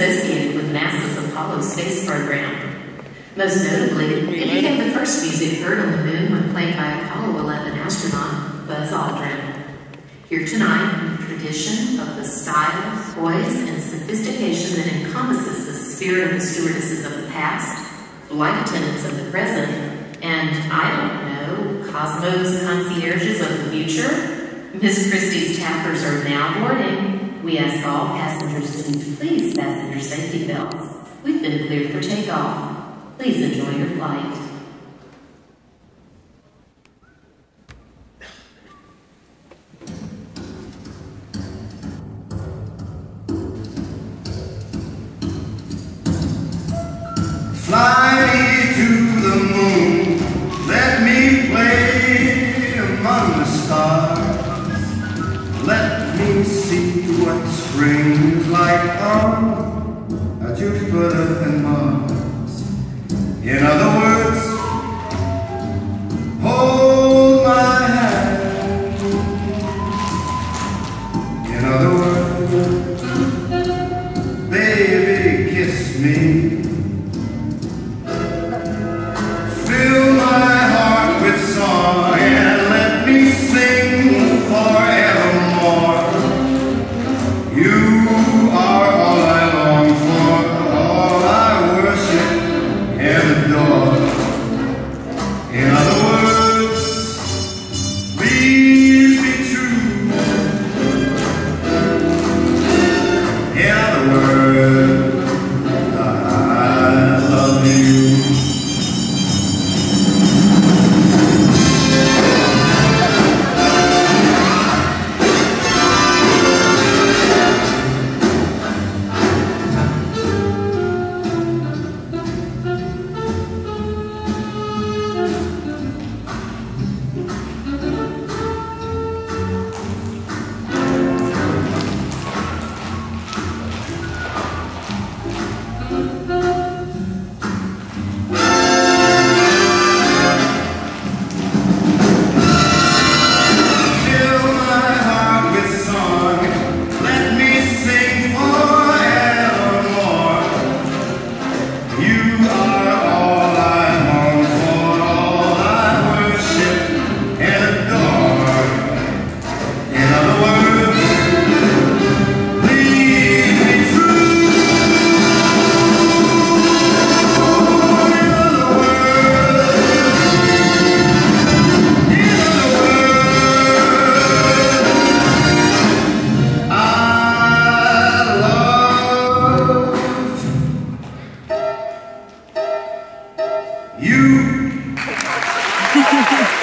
associated with NASA's Apollo space program. Most notably, it became the first music heard on the moon when played by Apollo 11 astronaut Buzz Aldrin. Here tonight, in the tradition of the style, poise, and sophistication that encompasses the spirit of the stewardesses of the past, flight attendants of the present, and I don't know, Cosmos concierges of the future, Miss Christie's tappers are now boarding. We ask all passengers to please your safety belts. We've been cleared for takeoff. Please enjoy your flight. Fly me to the moon, let me play among the stars. Let me see what spring is like on Jupiter and Mars. In other words, hold my hand. In other words, baby, kiss me. You.